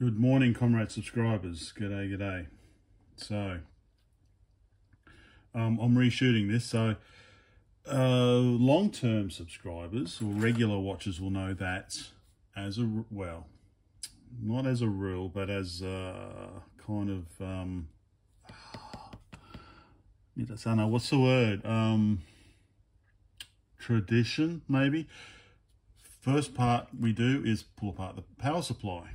Good morning, comrade subscribers. G'day, g'day. So, um, I'm reshooting this. So, uh, long-term subscribers or regular watchers will know that as a, well, not as a rule, but as a kind of, um, what's the word? Um, tradition, maybe. First part we do is pull apart the power supply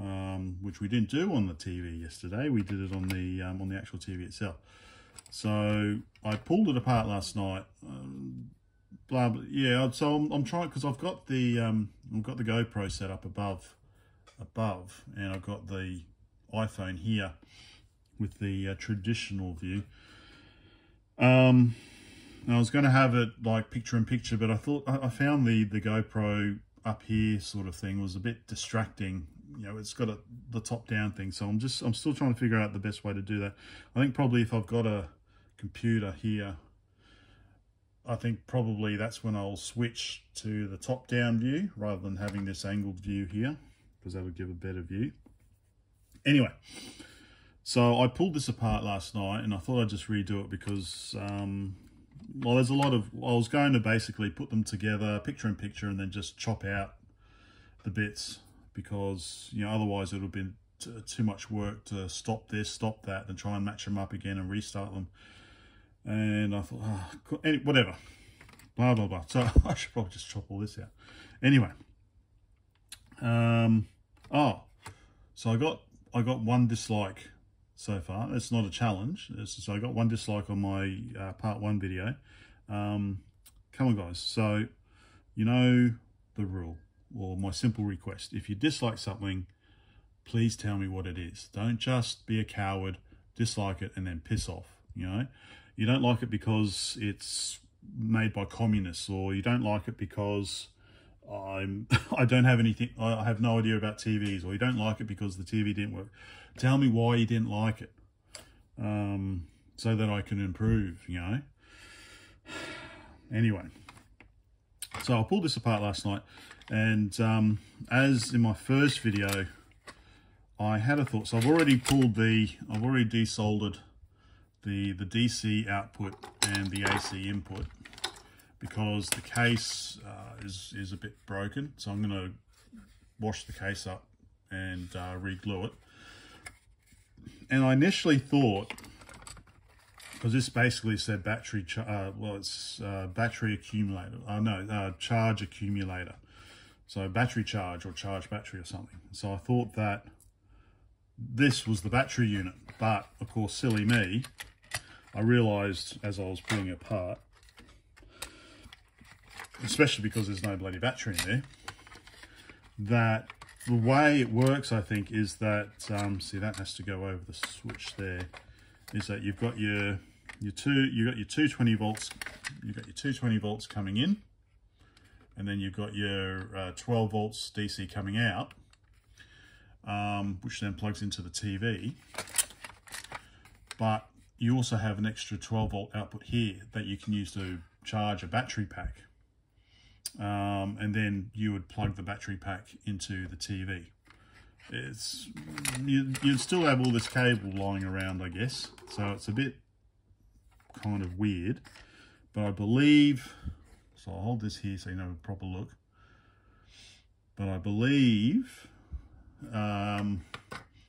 um, which we didn't do on the TV yesterday. We did it on the um, on the actual TV itself. So I pulled it apart last night. Um, blah, blah yeah. So I'm, I'm trying because I've got the um, I've got the GoPro set up above above, and I've got the iPhone here with the uh, traditional view. Um, I was going to have it like picture in picture, but I thought I found the the GoPro up here sort of thing was a bit distracting you know, it's got a, the top down thing. So I'm just, I'm still trying to figure out the best way to do that. I think probably if I've got a computer here, I think probably that's when I'll switch to the top down view rather than having this angled view here because that would give a better view. Anyway, so I pulled this apart last night and I thought I'd just redo it because, um, well, there's a lot of, I was going to basically put them together, picture in picture, and then just chop out the bits because you know otherwise it would have been too much work to stop this, stop that, and try and match them up again and restart them. And I thought, oh, whatever, blah blah blah. So I should probably just chop all this out. Anyway, um, oh, so I got I got one dislike so far. It's not a challenge. It's, so I got one dislike on my uh, part one video. Um, come on, guys. So you know the rule or my simple request. If you dislike something, please tell me what it is. Don't just be a coward, dislike it, and then piss off. You know, you don't like it because it's made by communists, or you don't like it because I'm I don't have anything. I have no idea about TVs, or you don't like it because the TV didn't work. Tell me why you didn't like it, um, so that I can improve. You know. Anyway, so I pulled this apart last night and um, as in my first video, I had a thought. So I've already pulled the, I've already desoldered the, the DC output and the AC input because the case uh, is, is a bit broken. So I'm going to wash the case up and uh, re-glue it. And I initially thought, because this basically said battery, uh, well, it's uh, battery accumulator. Oh, no, uh, charge accumulator. So battery charge or charge battery or something. So I thought that this was the battery unit, but of course, silly me, I realized as I was pulling it apart, especially because there's no bloody battery in there, that the way it works, I think, is that, um, see, that has to go over the switch there, is that you've got your, your two, you've got your 220 volts, you've got your 220 volts coming in, and then you've got your uh, 12 volts DC coming out, um, which then plugs into the TV. But you also have an extra 12 volt output here that you can use to charge a battery pack. Um, and then you would plug the battery pack into the TV. It's you, you'd still have all this cable lying around, I guess. So it's a bit kind of weird. But I believe so I'll hold this here so you know a proper look. But I believe um,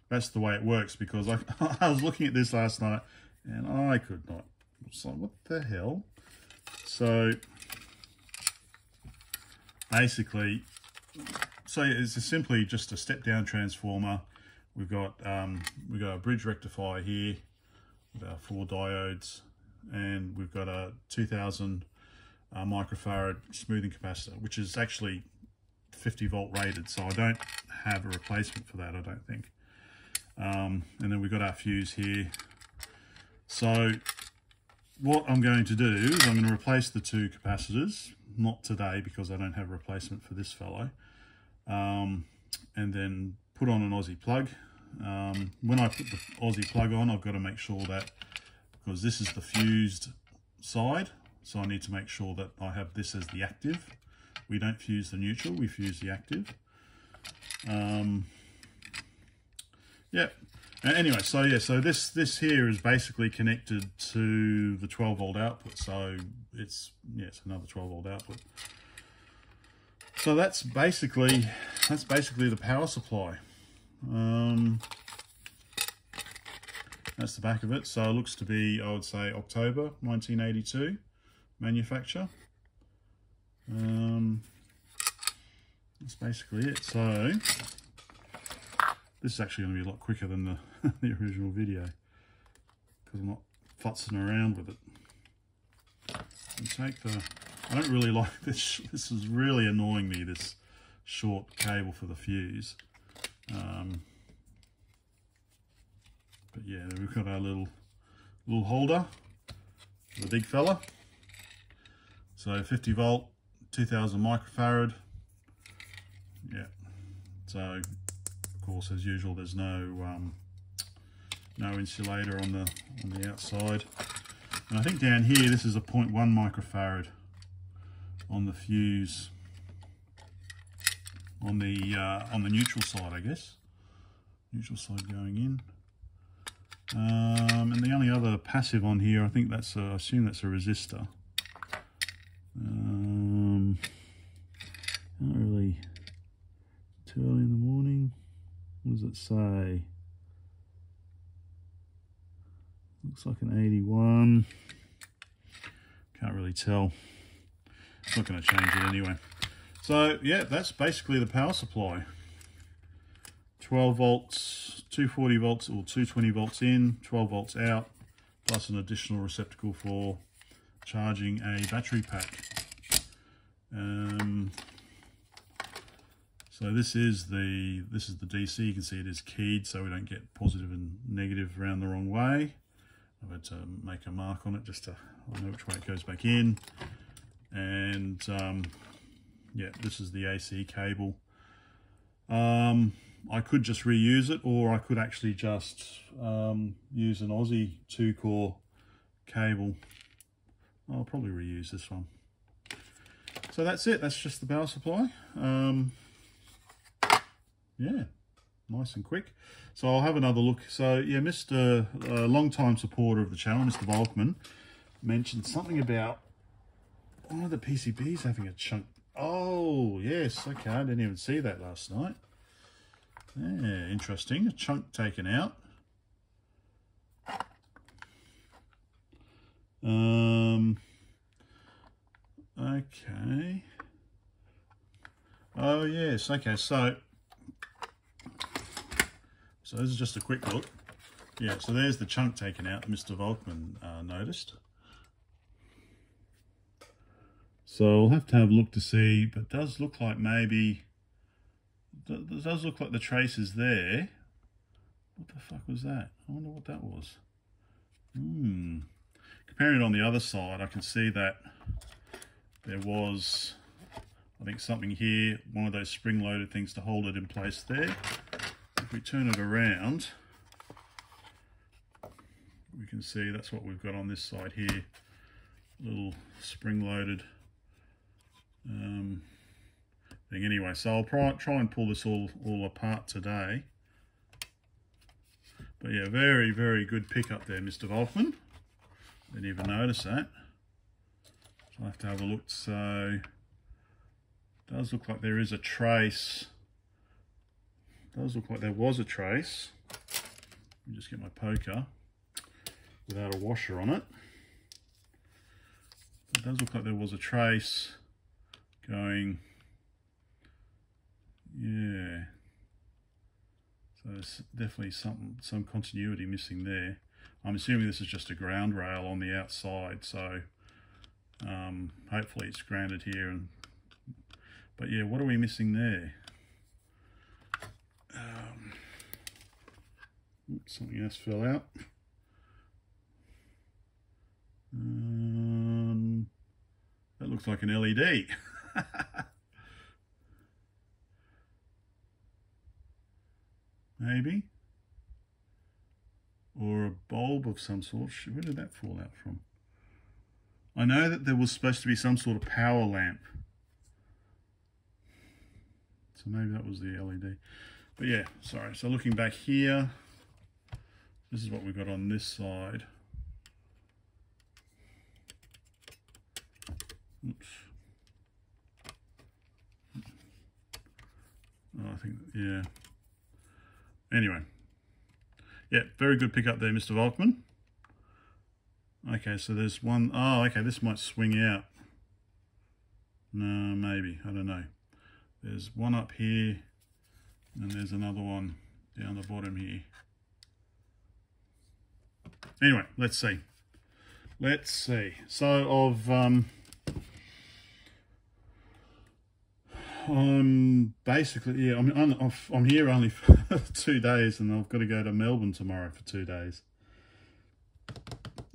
that's the way it works because I, I was looking at this last night and I could not. So what the hell? So basically, so it's simply just a step down transformer. We've got um, we've got a bridge rectifier here with our four diodes, and we've got a 2000 uh, microfarad smoothing capacitor, which is actually 50 volt rated, so I don't have a replacement for that, I don't think. Um, and then we've got our fuse here. So what I'm going to do is I'm going to replace the two capacitors, not today because I don't have a replacement for this fellow, um, and then put on an Aussie plug. Um, when I put the Aussie plug on, I've got to make sure that, because this is the fused side, so I need to make sure that I have this as the active. We don't fuse the neutral, we fuse the active. Um, Yep. Anyway, so yeah, so this this here is basically connected to the 12 volt output. So it's yeah, it's another 12 volt output. So that's basically that's basically the power supply. Um, that's the back of it. So it looks to be, I would say, October 1982 manufacture. Um, that's basically it. So this is actually going to be a lot quicker than the, the original video because I'm not futzing around with it. And take the, I don't really like this, this is really annoying me, this short cable for the fuse. Um, but yeah, we've got our little little holder, the big fella. So 50 volt, 2000 microfarad. Yeah. So of course, as usual, there's no um, no insulator on the on the outside. And I think down here, this is a 0.1 microfarad on the fuse on the uh, on the neutral side, I guess. Neutral side going in. Um, and the only other passive on here, I think that's, a, I assume that's a resistor. Um, not really too early in the morning. What does it say? Looks like an 81. Can't really tell. It's not going to change it anyway. So yeah, that's basically the power supply. 12 volts, 240 volts or 220 volts in, 12 volts out, plus an additional receptacle for charging a battery pack. Um, so this is the this is the DC. You can see it is keyed, so we don't get positive and negative around the wrong way. I've had to make a mark on it just to know which way it goes back in. And um, yeah, this is the AC cable. Um, I could just reuse it or I could actually just um, use an Aussie two core cable. I'll probably reuse this one. So that's it, that's just the power supply. Um, yeah, nice and quick. So I'll have another look. So yeah, Mr. a long-time supporter of the channel, Mr. Waalkman, mentioned something about one of the PCBs having a chunk. Oh, yes, okay, I didn't even see that last night. Yeah, interesting. A chunk taken out. Um, okay. Oh, yes. Okay, so, so this is just a quick look. Yeah, so there's the chunk taken out Mr. Waalkman uh, noticed. So we'll have to have a look to see, but does look like maybe does look like the trace is there. What the fuck was that? I wonder what that was. Hmm. Comparing it on the other side, I can see that there was, I think, something here, one of those spring-loaded things to hold it in place there. If we turn it around, we can see that's what we've got on this side here. A Little spring-loaded um, thing anyway. So I'll try, and pull this all, all apart today. But yeah, very, very good pickup there, Mr. Waalkman. Didn't even notice that. So I'll have to have a look. So does look like there is a trace. Does look like there was a trace. Let me just get my poker without a washer on it. It does look like there was a trace going yeah. So there's definitely some some continuity missing there. I'm assuming this is just a ground rail on the outside, so um, hopefully it's grounded here. And But yeah, what are we missing there? Um, oops, something else fell out. Um, that looks like an LED. maybe. Or a bulb of some sort. Where did that fall out from? I know that there was supposed to be some sort of power lamp. So maybe that was the LED. But yeah, sorry. So looking back here, This is what we've got on this side. Oops. Oh, I think, yeah. Anyway. Yeah, very good pickup there, Mr. Waalkman. Okay, so there's one. Oh, okay, this might swing out. No, maybe. I don't know. There's one up here, and there's another one down the bottom here. Anyway, let's see. Let's see. So of um, I'm basically yeah. I'm I'm, I'm here only for two days, and I've got to go to Melbourne tomorrow for two days.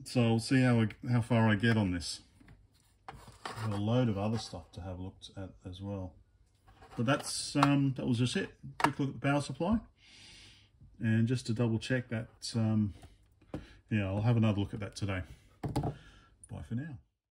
So I'll see how I, how far I get on this. Got a load of other stuff to have looked at as well. But that's um, that was just it. Quick look at the power supply. And just to double check that, um, yeah, I'll have another look at that today. Bye for now.